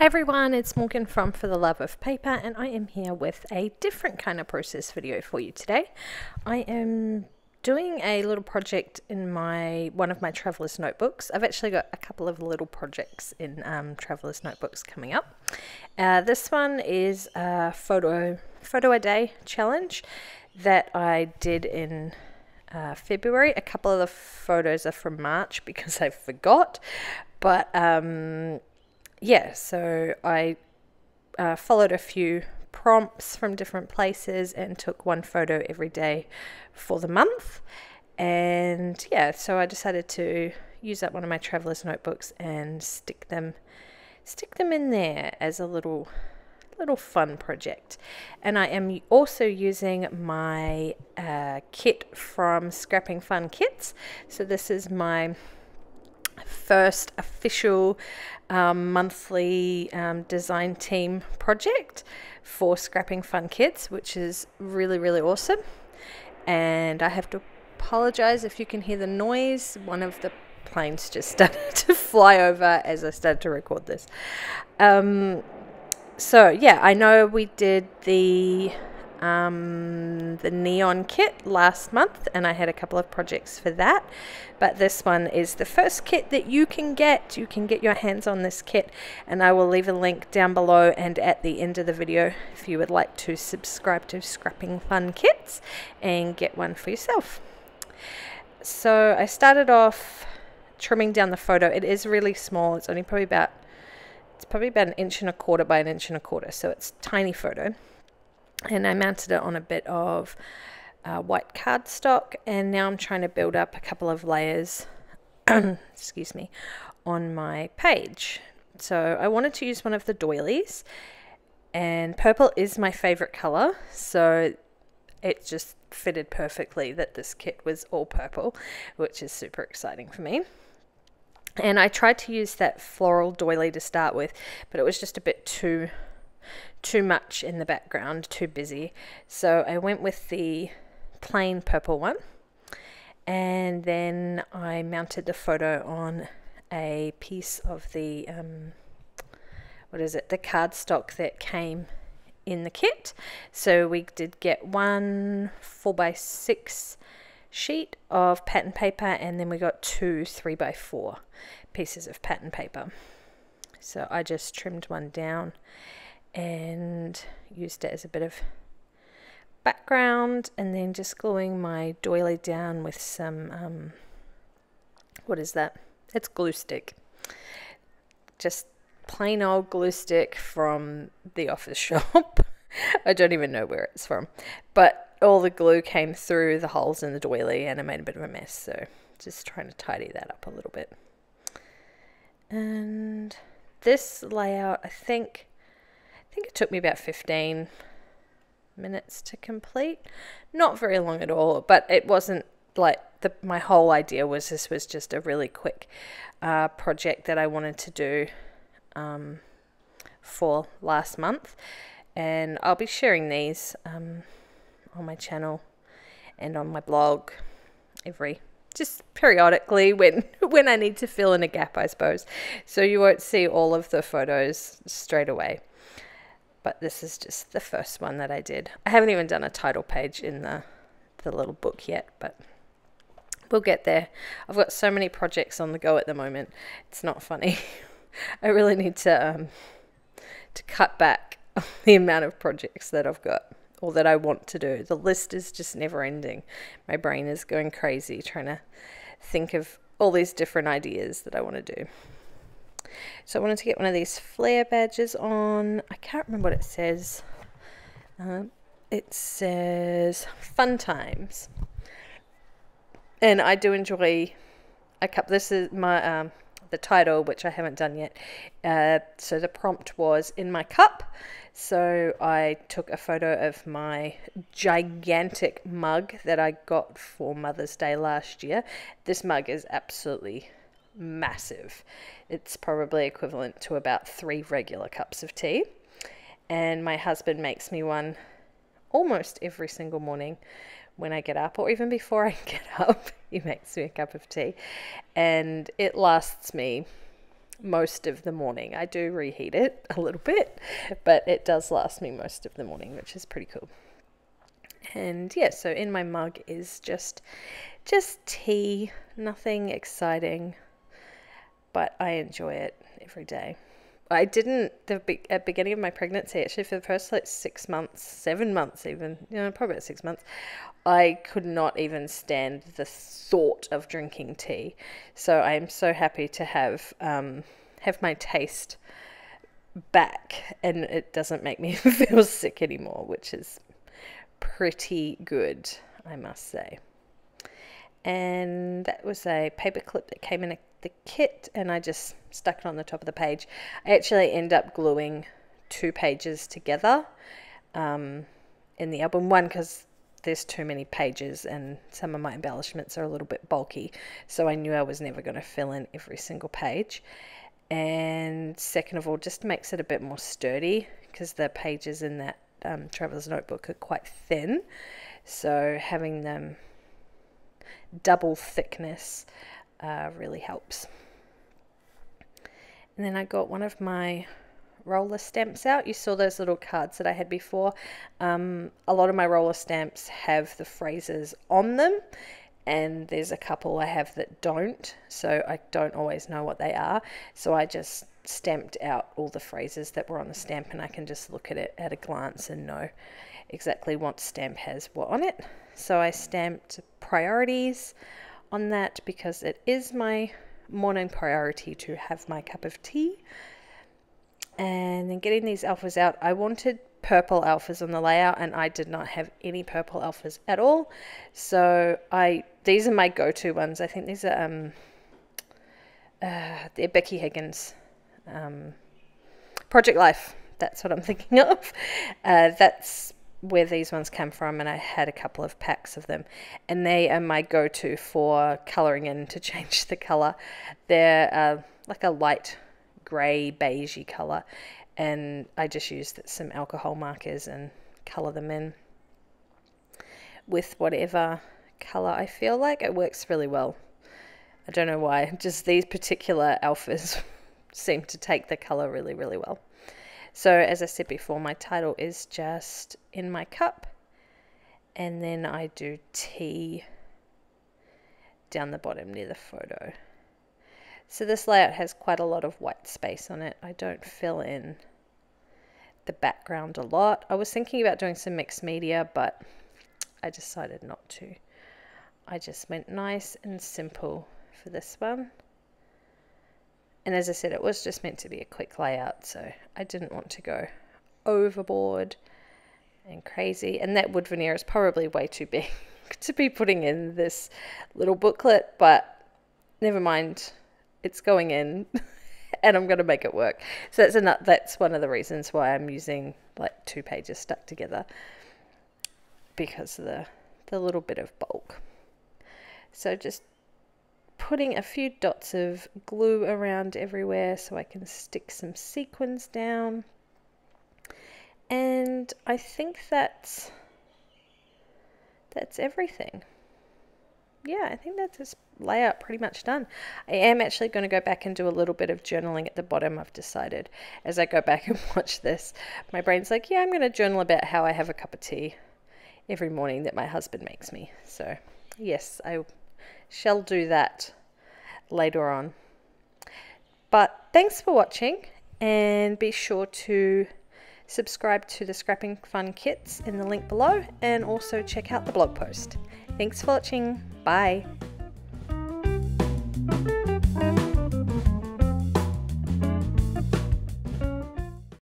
Hey everyone, it's Morgyn from For the Love of Paper, and I am here with a different kind of process video for you today. I am doing a little project in my one of my traveler's notebooks. I've actually got a couple of little projects in um, traveler's notebooks coming up. Uh, this one is a photo photo a day challenge that I did in uh, February. A couple of the photos are from March because I forgot, but um, yeah, so I uh, followed a few prompts from different places and took one photo every day for the month. And yeah, so I decided to use up one of my traveler's notebooks and stick them stick them in there as a little little fun project. And I am also using my uh, kit from Scrapping Fun Kits. So this is my first official um, monthly um, design team project for Scrapping Fun Kits, which is really, really awesome. And I have to apologize if you can hear the noise. One of the planes just started to fly over as I started to record this. Um, so, yeah, I know we did the um, the neon kit last month and I had a couple of projects for that. But this one is the first kit that you can get. You can get your hands on this kit and I will leave a link down below and at the end of the video if you would like to subscribe to Scrapping Fun Kits and get one for yourself. So I started off trimming down the photo. It is really small. It's only probably about it's probably about an inch and a quarter by an inch and a quarter. So it's tiny photo and I mounted it on a bit of uh, white cardstock and now I'm trying to build up a couple of layers excuse me on my page. So I wanted to use one of the doilies and purple is my favorite color so it just fitted perfectly that this kit was all purple which is super exciting for me. And I tried to use that floral doily to start with but it was just a bit too too much in the background, too busy. So I went with the plain purple one. And then I mounted the photo on a piece of the, um, what is it, the cardstock that came in the kit. So we did get one 4x6 sheet of pattern paper and then we got two 3x4 pieces of pattern paper. So I just trimmed one down and used it as a bit of background and then just gluing my doily down with some um, what is that? It's glue stick. Just plain old glue stick from the office shop. I don't even know where it's from. But all the glue came through the holes in the doily and it made a bit of a mess so just trying to tidy that up a little bit. And this layout I think I think it took me about 15 minutes to complete. Not very long at all, but it wasn't like the, my whole idea was this was just a really quick uh, project that I wanted to do um, for last month. And I'll be sharing these um, on my channel and on my blog every just periodically when when I need to fill in a gap, I suppose. So you won't see all of the photos straight away but this is just the first one that I did. I haven't even done a title page in the, the little book yet, but we'll get there. I've got so many projects on the go at the moment. It's not funny. I really need to um, to cut back the amount of projects that I've got or that I want to do. The list is just never ending. My brain is going crazy trying to think of all these different ideas that I want to do. So I wanted to get one of these flare badges on. I can't remember what it says. Um, it says fun times. And I do enjoy a cup. This is my um, the title, which I haven't done yet. Uh, so the prompt was in my cup. So I took a photo of my gigantic mug that I got for Mother's Day last year. This mug is absolutely massive. It's probably equivalent to about three regular cups of tea. And my husband makes me one almost every single morning when I get up, or even before I get up, he makes me a cup of tea. And it lasts me most of the morning. I do reheat it a little bit, but it does last me most of the morning, which is pretty cool. And yeah, so in my mug is just just tea, nothing exciting, but I enjoy it every day. I didn't the at beginning of my pregnancy actually for the first like six months, seven months even, you know, probably about six months. I could not even stand the thought of drinking tea. So I am so happy to have um, have my taste back, and it doesn't make me feel sick anymore, which is pretty good, I must say. And that was a paper clip that came in a the kit and I just stuck it on the top of the page. I actually end up gluing two pages together um, in the album. One, because there's too many pages and some of my embellishments are a little bit bulky, so I knew I was never going to fill in every single page. And second of all, just makes it a bit more sturdy because the pages in that um, traveler's notebook are quite thin. So having them double thickness uh, really helps. And then I got one of my roller stamps out. You saw those little cards that I had before. Um, a lot of my roller stamps have the phrases on them, and there's a couple I have that don't, so I don't always know what they are. So I just stamped out all the phrases that were on the stamp, and I can just look at it at a glance and know exactly what stamp has what on it. So I stamped priorities on that because it is my morning priority to have my cup of tea. And then getting these alphas out, I wanted purple alphas on the layout and I did not have any purple alphas at all. So I these are my go-to ones. I think these are um uh, they're Becky Higgins um, Project Life. That's what I'm thinking of. Uh, that's where these ones come from, and I had a couple of packs of them, and they are my go-to for colouring in to change the colour. They're uh, like a light grey beigey colour, and I just used some alcohol markers and colour them in with whatever colour I feel like. It works really well. I don't know why, just these particular alphas seem to take the colour really, really well. So, as I said before, my title is just in my cup, and then I do tea down the bottom near the photo. So, this layout has quite a lot of white space on it. I don't fill in the background a lot. I was thinking about doing some mixed media, but I decided not to. I just went nice and simple for this one. And as I said, it was just meant to be a quick layout, so I didn't want to go overboard and crazy. And that wood veneer is probably way too big to be putting in this little booklet, but never mind, it's going in. and I'm going to make it work. So that's that's one of the reasons why I'm using like two pages stuck together because of the the little bit of bulk. So just putting a few dots of glue around everywhere so I can stick some sequins down. And I think that's that's everything. Yeah, I think that's this layout pretty much done. I am actually going to go back and do a little bit of journaling at the bottom, I've decided. As I go back and watch this, my brain's like, yeah, I'm going to journal about how I have a cup of tea every morning that my husband makes me. So, yes, I shall do that later on. But thanks for watching and be sure to subscribe to the Scrapping Fun kits in the link below and also check out the blog post. Thanks for watching. Bye.